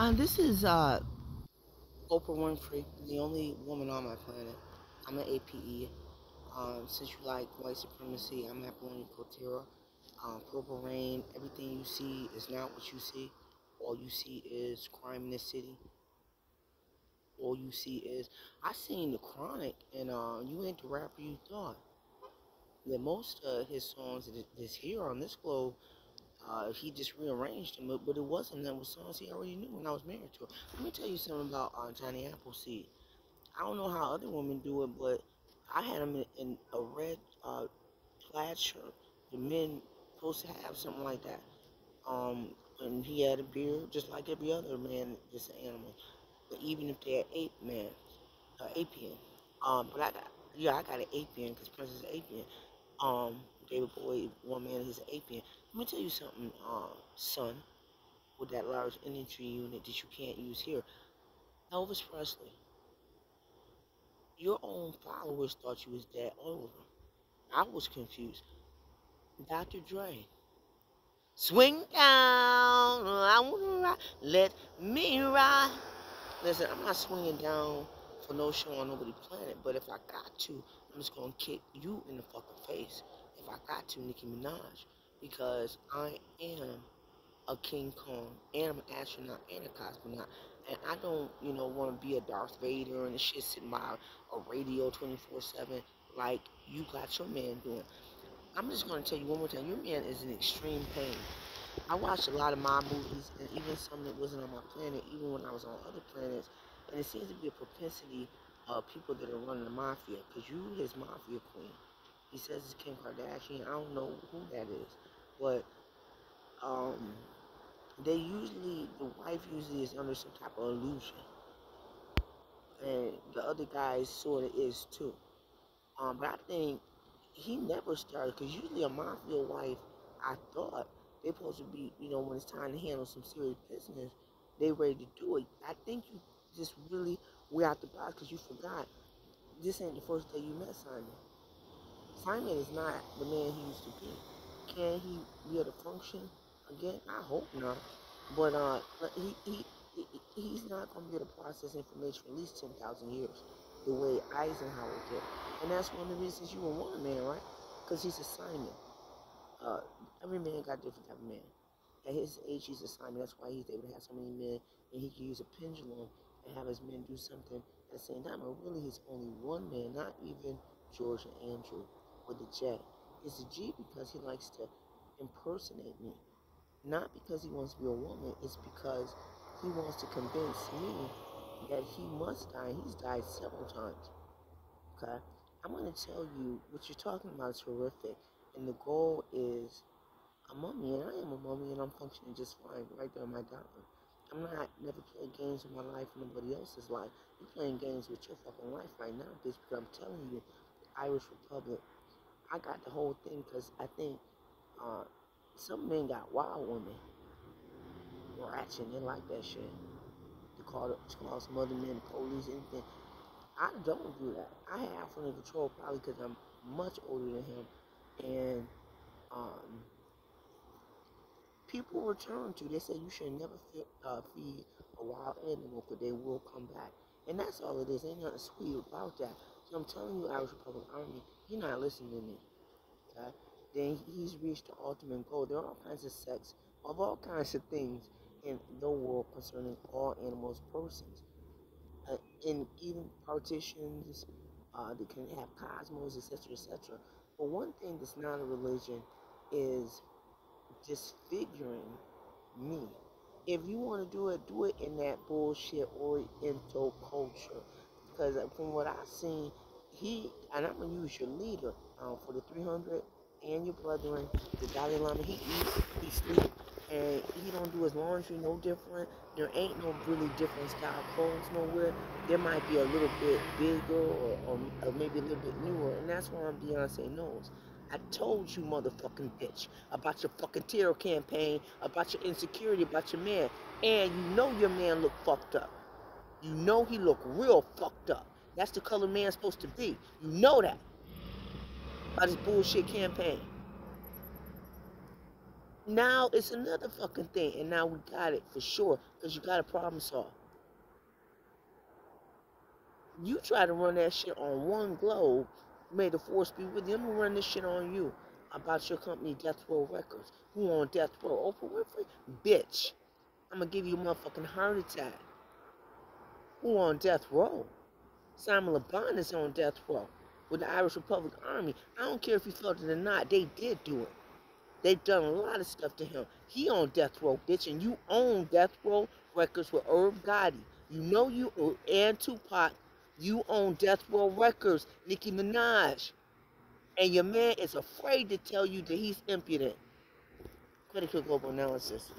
Uh, this is uh, Oprah Winfrey, the only woman on my planet. I'm an APE. Um, since you like white supremacy, I'm Apollonia Kotero. Um, Purple Rain, everything you see is not what you see. All you see is crime in this city. All you see is, I seen the Chronic, and uh, you ain't the rapper you thought. Yeah, most of his songs that's here on this globe uh, he just rearranged them, but it wasn't them. was songs he already knew when I was married to her. Let me tell you something about uh, Johnny Appleseed. I don't know how other women do it, but I had him in, in a red uh, plaid shirt. The men supposed to have something like that. Um, and he had a beard just like every other man, just an animal. But even if they're ape man, uh, apian. Um, but I got, yeah, I got an apian because Prince is apian. Um, David Bowie, one man, he's an apian. Let me tell you something, uh, son, with that large energy unit that you can't use here. Elvis Presley, your own followers thought you was dead over. I was confused. Dr. Dre, swing down, I wanna ride, let me ride. Listen, I'm not swinging down for no show on nobody's planet, but if I got to, I'm just gonna kick you in the fucking face. If I got to, Nicki Minaj because I am a King Kong and I'm an astronaut and a cosmonaut. And I don't, you know, want to be a Darth Vader and shit sitting by a radio 24-7 like you got your man doing. I'm just going to tell you one more time, your man is in extreme pain. I watched a lot of my movies and even some that wasn't on my planet, even when I was on other planets. And it seems to be a propensity of people that are running the mafia because you his mafia queen. He says it's Kim Kardashian. I don't know who that is but um, they usually the wife usually is under some type of illusion, and the other guy sort of is too. Um, but I think he never started because usually a mafia wife, I thought they're supposed to be, you know, when it's time to handle some serious business, they ready to do it. I think you just really way out the box because you forgot this ain't the first day you met Simon. Simon is not the man he used to be. Can he be able to function again? I hope not. But uh, he, he, he he's not going to be able to process information for at least 10,000 years the way Eisenhower did. And that's one of the reasons you were one man, right? Because he's a Simon. Uh, every man got different type of man. At his age, he's a Simon. That's why he's able to have so many men, and he can use a pendulum and have his men do something at the same time. But really, he's only one man, not even George and Andrew with the J is a G because he likes to impersonate me. Not because he wants to be a woman, it's because he wants to convince me that he must die. He's died several times. Okay? I'm going to tell you what you're talking about is horrific. And the goal is a mummy, and I am a mummy, and I'm functioning just fine right there in my diamond. I'm not never playing games with my life and nobody else's life. You're playing games with your fucking life right now, bitch, because I'm telling you, Irish Republic I got the whole thing because I think uh, some men got wild women ratchet. They like that shit. To call, to call some other men police, anything. I don't do that. I have under control probably because I'm much older than him. And um, people return to, they say you should never feed, uh, feed a wild animal because they will come back. And that's all it is. Ain't nothing sweet about that. I'm telling you, Irish Republic Army, you're not listening to me. Okay? Then he's reached the ultimate goal. There are all kinds of sects of all kinds of things in the world concerning all animals, persons, uh, and even partitions. Uh, they can have cosmos, etc., etc. But one thing that's not a religion is disfiguring me. If you want to do it, do it in that bullshit Oriental culture. Because from what I've seen, he, and I'm to use your leader um, for the 300 and your brethren, the Dalai Lama, he eats, he sleeps, and he don't do his laundry no different. There ain't no really different style clothes nowhere. There might be a little bit bigger or, or, or maybe a little bit newer, and that's why I'm Beyonce knows. I told you, motherfucking bitch, about your fucking terror campaign, about your insecurity, about your man. And you know your man look fucked up. You know he look real fucked up. That's the color man's supposed to be. You know that. By this bullshit campaign. Now it's another fucking thing, and now we got it for sure. Because you got a problem solved. You try to run that shit on one globe, may the force be with you. I'm gonna run this shit on you about your company, Death Row Records. Who on Death Row? Oprah Winfrey? Bitch. I'm gonna give you a motherfucking heart attack. Who on death row? Simon LeBon is on death row with the Irish Republic Army. I don't care if you felt it or not, they did do it. They've done a lot of stuff to him. He on death row, bitch, and you own death row records with Irv Gotti. You know you and Tupac. You own death row records, Nicki Minaj. And your man is afraid to tell you that he's impudent. Critical global analysis.